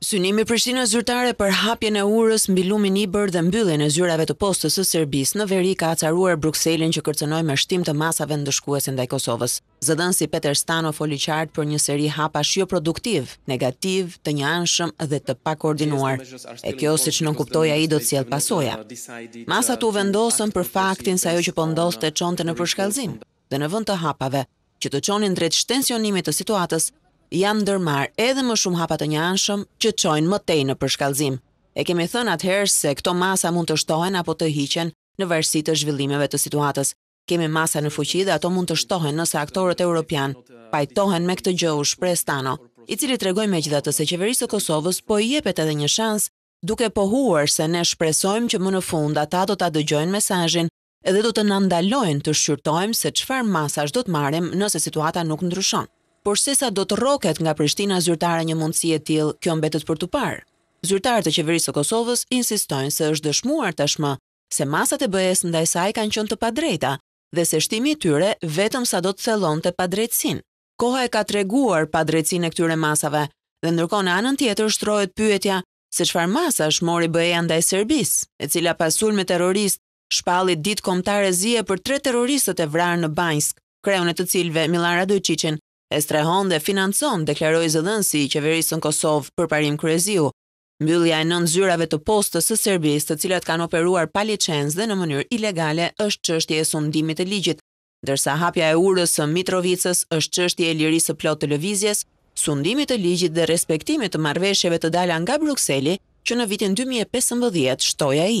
Synimi i Prishtinës zyrtare për hapjen e urës mbi lumin Ibër dhe mbylljen e zyrave të postës së Serbisë në veri ka acaruar Brukselin që kërcënoi me shtim të masave ndëshkuese ndaj Kosovës. Zëdhënësi Peter Stano foli qartë për një seri hapash joproduktivë, negativë, të njëanshëm dhe të pakoordinuar, e kjo siç nënkuptoi ai do të sjellë pasoja. Masat u vendosën për faktin se ajo që po ndodhte çonte në përshkallëzim dhe në vend të hapave, që të çonin drejt shtensionimit të situatës, janë ndërmarrë edhe më shumë hapa të njëanshëm që çojnë më tej në përshkallëzim. E kemi thënë atëherë se këto masa mund të shtohen apo të hiqen në varësi të zhvillimeve të situatës. Kemi masa në fuqi dhe ato mund të shtohen nëse aktorët europianë pajtohen me këtë gjë, u shpreh Stano, i cili tregoi megjithatë se Qeverisë së Kosovës po i jepet edhe një shans, duke pohuar se ne shpresojmë që më në fund ata do ta dëgjojnë mesazhin dhe do të na ndalojnë të shqyrtojmë se çfarë masash do të marrim nëse situata nuk ndryshon. Por sesa do të rroket nga Prishtina zyrtare një mundësi e tillë, kjo mbetet për t'u parë. Zyrtarët e Qeverisë së Kosovës insistojnë se është dëshmuar tashmë se masat e BE-së ndaj saj kanë qenë të padrejta dhe se shtimi i tyre vetëm sa do të thellonte padrejtësinë. Koha e ka treguar padrejtësinë e këtyre masave dhe ndërkohë në anën tjetër shtrohet pyetja se çfarë masash mori BE-ja ndaj Serbisë, e cila pas sulmit terrorist shpalli ditë kombëtare zie për tre terroristët e vrarë në Banjskë, kreun e të cilëve, Milan Radoiçiçin, e strehon dhe financon, deklaroi zëdhënësi i qeverisë në Kosovë, Përparim Kryeziu. Mbyllja e nëntë zyrave të Postës së Serbisë, të cilat kanë operuar pa licencë dhe në mënyrë ilegale, është çështje e sundimit të ligjit, ndërsa hapja e urës së Mitrovicës është çështje e lirisë së plotë të lëvizjes, sundimit të ligjit dhe respektimit të marrëveshjeve të dala nga Brukseli që në vitin dy mijë e pesëmbëdhjetë, shtoi ai.